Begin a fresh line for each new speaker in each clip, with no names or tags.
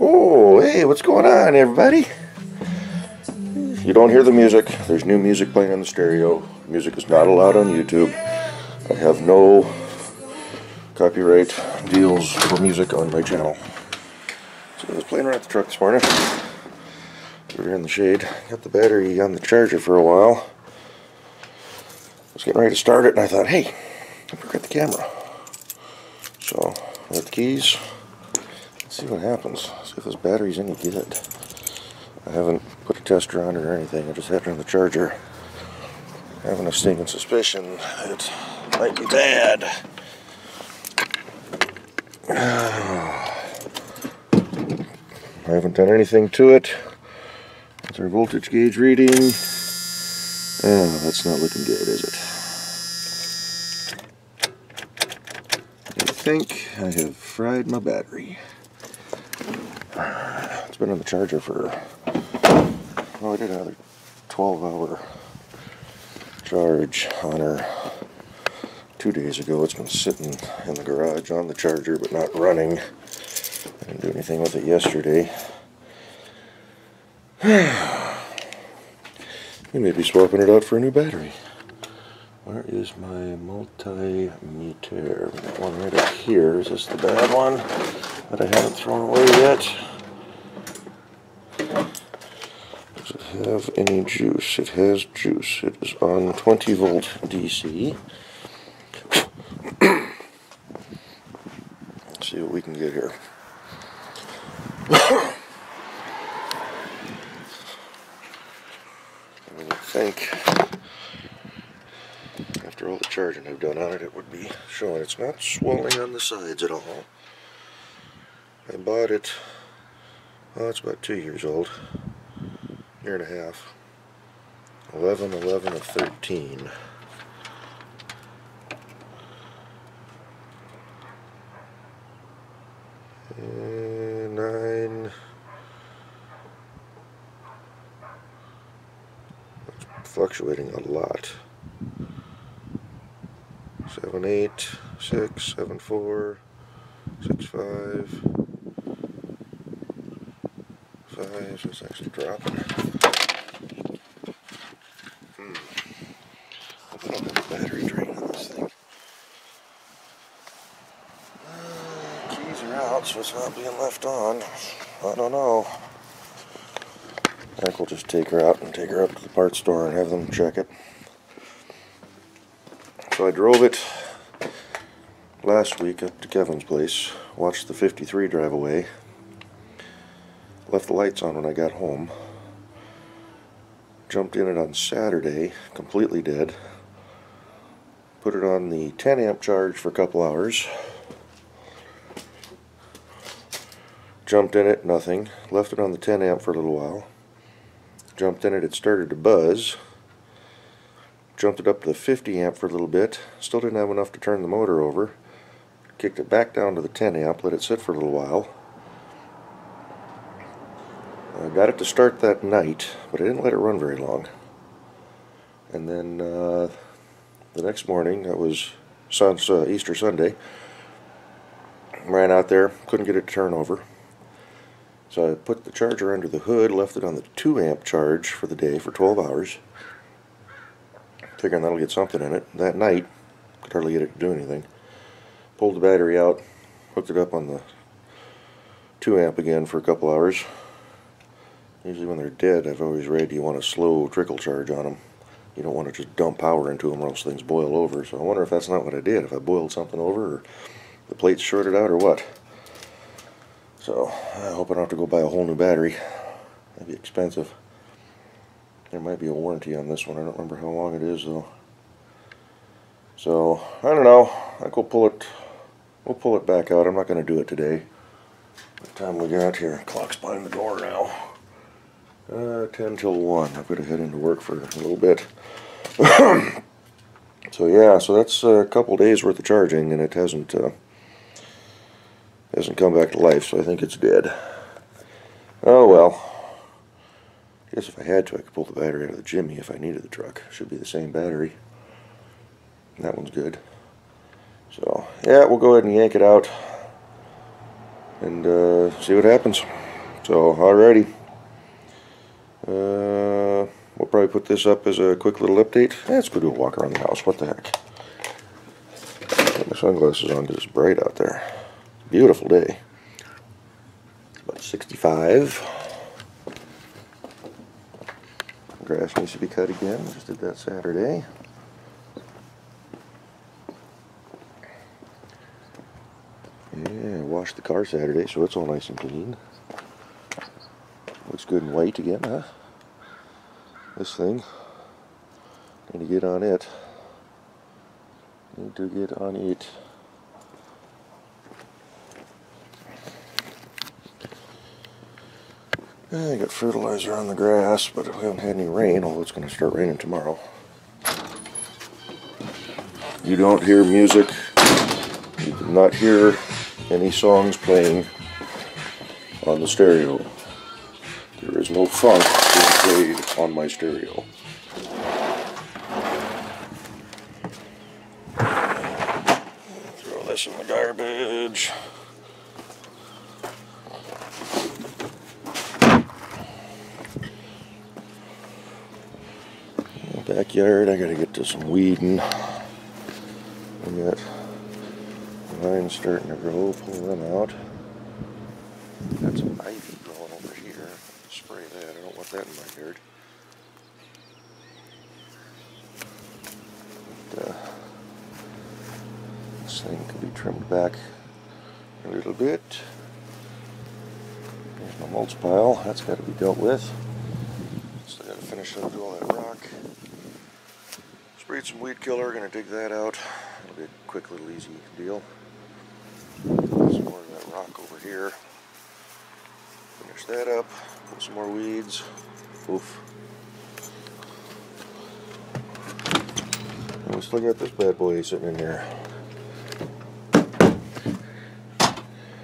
Oh, hey, what's going on, everybody? You don't hear the music. There's new music playing on the stereo. Music is not allowed on YouTube. I have no copyright deals for music on my channel. So I was playing around the truck this morning. We were in the shade. Got the battery on the charger for a while. I was getting ready to start it, and I thought, hey, I forgot the camera. So, I got the keys. Let's see what happens. Let's See if this battery's any good. I haven't put a tester on it or anything. I just had it on the charger. I Having a stinking suspicion it might be bad. I haven't done anything to it. What's our voltage gauge reading? Oh, that's not looking good, is it? I think I have fried my battery. It's been on the charger for, oh, I did another 12 hour charge on her two days ago. It's been sitting in the garage on the charger but not running. I didn't do anything with it yesterday. we may be swapping it out for a new battery. Where is my multimeter? Got one right up here. Is this the bad one that I haven't thrown away yet? Does it have any juice? It has juice. It is on 20 volt DC. Let's see what we can get here. I would think after all the charging I've done on it, it would be showing. It's not swelling on the sides at all. Bought it, well, it's about two years old, year and a half. 11, 11, and 13. And nine. Fluctuating a lot. Seven eight, six, seven four, six five, five. So it's actually dropping. Hmm. I don't have a battery drain on this thing. Uh, keys are out, so it's not being left on. I don't know. I we'll just take her out and take her up to the parts store and have them check it. So I drove it last week up to Kevin's place, watched the 53 drive away, left the lights on when I got home, jumped in it on Saturday, completely dead, put it on the 10 amp charge for a couple hours, jumped in it, nothing, left it on the 10 amp for a little while, jumped in it, it started to buzz, jumped it up to the 50 amp for a little bit, still didn't have enough to turn the motor over, kicked it back down to the 10 amp, let it sit for a little while. Got it to start that night, but I didn't let it run very long. And then uh, the next morning, that was sun, uh, Easter Sunday, ran out there, couldn't get it to turn over. So I put the charger under the hood, left it on the 2 amp charge for the day for 12 hours figuring that'll get something in it. That night, could hardly get it to do anything. Pulled the battery out, hooked it up on the 2 amp again for a couple hours. Usually when they're dead, I've always read you want a slow trickle charge on them. You don't want to just dump power into them or else things boil over. So I wonder if that's not what I did, if I boiled something over or the plates shorted out or what. So I hope I don't have to go buy a whole new battery. That'd be expensive. There might be a warranty on this one. I don't remember how long it is though. So I don't know. I we'll pull it. We'll pull it back out. I'm not going to do it today. What time we got here? Clock's behind the door now. Uh, 10 till 1. I've got to head into work for a little bit. so yeah, so that's a couple days worth of charging, and it hasn't uh, hasn't come back to life. So I think it's dead. Oh well. I guess if I had to, I could pull the battery out of the Jimmy if I needed the truck. Should be the same battery. That one's good. So, yeah, we'll go ahead and yank it out and uh, see what happens. So, alrighty. Uh, we'll probably put this up as a quick little update. Let's go do a walk around the house. What the heck? Put my sunglasses on because it's bright out there. Beautiful day. It's about 65. Grass needs to be cut again. Just did that Saturday. Yeah, washed the car Saturday, so it's all nice and clean. Looks good and white again, huh? This thing. Need to get on it. Need to get on it. I got fertilizer on the grass, but we haven't had any rain, although it's going to start raining tomorrow. You don't hear music. You do not hear any songs playing on the stereo. No funk being played on my stereo. Throw this in the garbage. Backyard, I gotta get to some weeding. We got vines starting to grow, pull them out. Got some ivy growing over here. Spray that. I don't that in my yard. But, uh, this thing could be trimmed back a little bit. Here's my mulch pile. That's got to be dealt with. Still got to finish up all that rock. Sprayed some weed killer. Gonna dig that out. It'll be a quick little easy deal. Some more of that rock over here. That up. Put some more weeds. Oof. And we still got this bad boy sitting in here.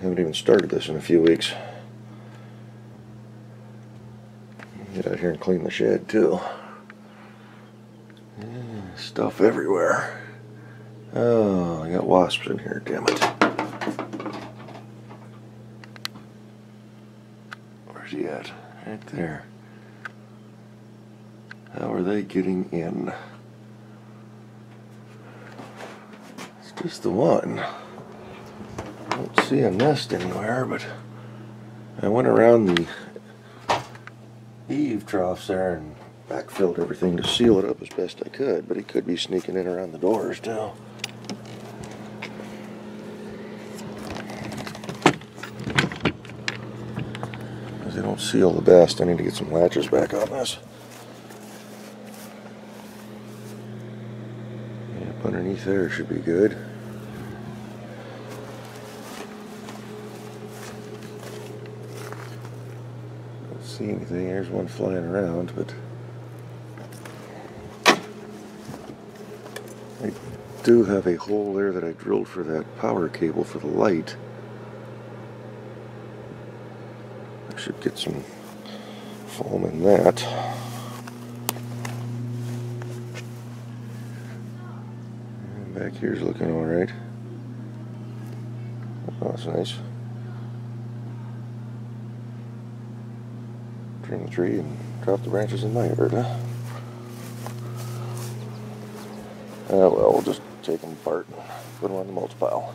Haven't even started this in a few weeks. Get out here and clean the shed too. Yeah, stuff everywhere. Oh, I got wasps in here, damn it. He at? Right there. How are they getting in? It's just the one. I don't see a nest anywhere, but I went around the eave troughs there and backfilled everything to seal it up as best I could, but he could be sneaking in around the doors too. Because they don't seal the best, I need to get some latches back on this. Yep, underneath there should be good. Don't see anything, there's one flying around, but I do have a hole there that I drilled for that power cable for the light. I should get some foam in that. And back here's looking alright. Oh, that's nice. Trim the tree and drop the branches in my yard, huh? Oh well, we'll just take them apart and put them on the mulch pile.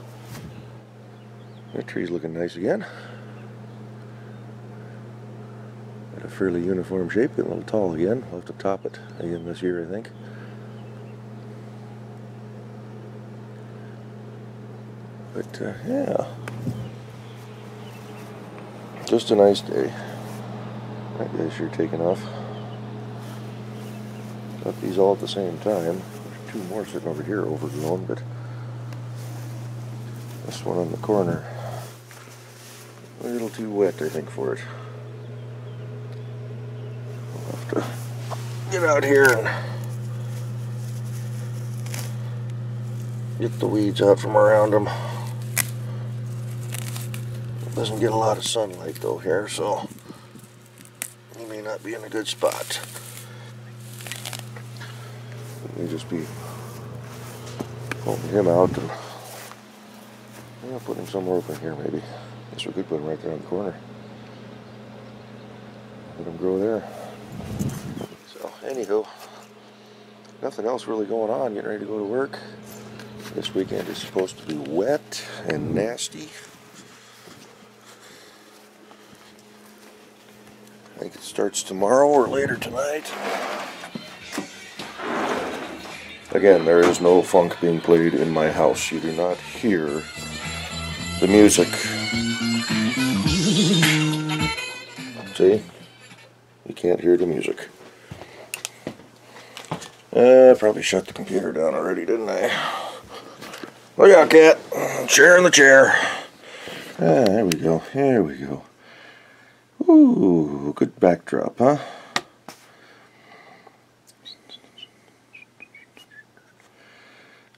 That tree's looking nice again. Got a fairly uniform shape, getting a little tall again. We'll have to top it again this year, I think. But uh, yeah, just a nice day. That guy's sure taking off. Got these all at the same time There's two more sitting over here overgrown, but this one on the corner, a little too wet, I think, for it. I'll have to get out here and get the weeds out from around them. Doesn't get a lot of sunlight though here, so he may not be in a good spot. May just be pulling him out and yeah, put him somewhere open here maybe. Guess we could put him right there on the corner. let him grow there. Anywho, nothing else really going on. Getting ready to go to work. This weekend is supposed to be wet and nasty. I think it starts tomorrow or later tonight. Again, there is no funk being played in my house. You do not hear the music. See? You can't hear the music. Uh, probably shut the computer down already, didn't I? Look out, cat. Chair in the chair. Ah, there we go. There we go. Ooh, good backdrop, huh?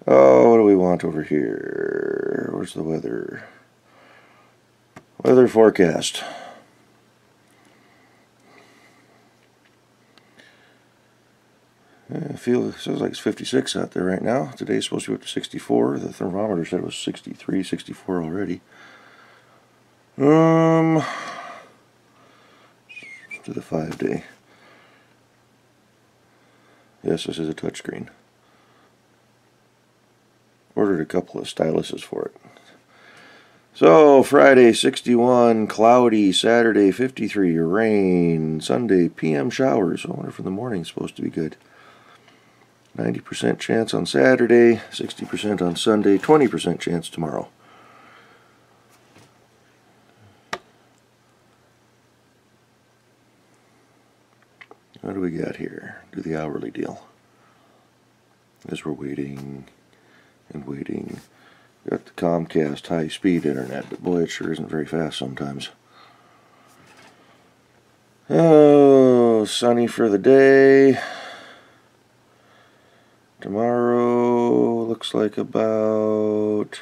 Oh, what do we want over here? Where's the weather? Weather forecast. I feel it feels like it's 56 out there right now. Today's supposed to be up to 64. The thermometer said it was 63, 64 already. Um, to the five day. Yes, this is a touchscreen. Ordered a couple of styluses for it. So, Friday 61, cloudy, Saturday 53, rain, Sunday PM showers. I wonder if in the morning supposed to be good. 90% chance on Saturday, 60% on Sunday, 20% chance tomorrow. What do we got here? Do the hourly deal. As we're waiting and waiting. Got the Comcast high speed internet, but boy, it sure isn't very fast sometimes. Oh, sunny for the day. Tomorrow looks like about.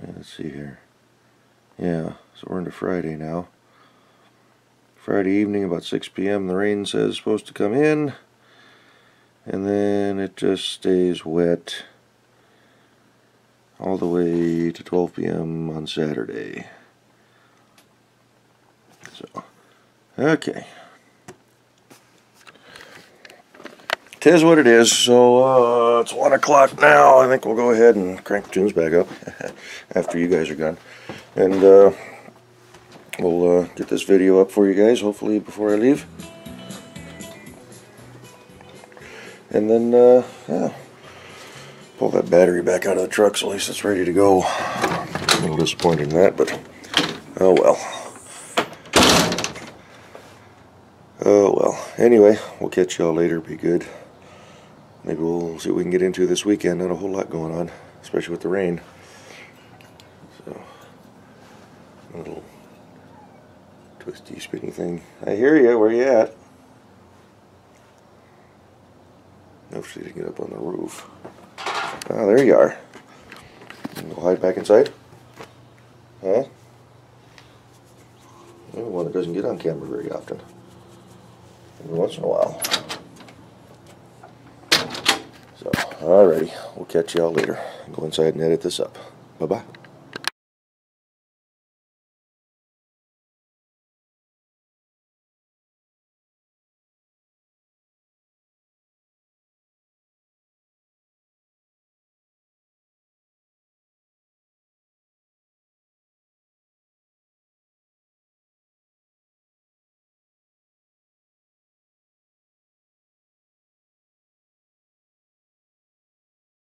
Let's see here. Yeah, so we're into Friday now. Friday evening, about 6 p.m., the rain says supposed to come in. And then it just stays wet all the way to 12 p.m. on Saturday. So, okay. Tis what it is. So uh, it's one o'clock now. I think we'll go ahead and crank the tunes back up after you guys are gone, and uh, we'll uh, get this video up for you guys. Hopefully before I leave, and then uh, yeah, pull that battery back out of the truck so at least it's ready to go. A little disappointing that, but oh well. Oh well. Anyway, we'll catch y'all later. Be good maybe we'll see what we can get into this weekend. Not a whole lot going on, especially with the rain. So, a little twisty, spinny thing. I hear you. Where you at? Hopefully, to get up on the roof. Ah, there you are. Go hide back inside. Huh? You're one that doesn't get on camera very often. Every once in a while. So, alrighty, we'll catch y'all later. Go inside and edit this up. Bye-bye.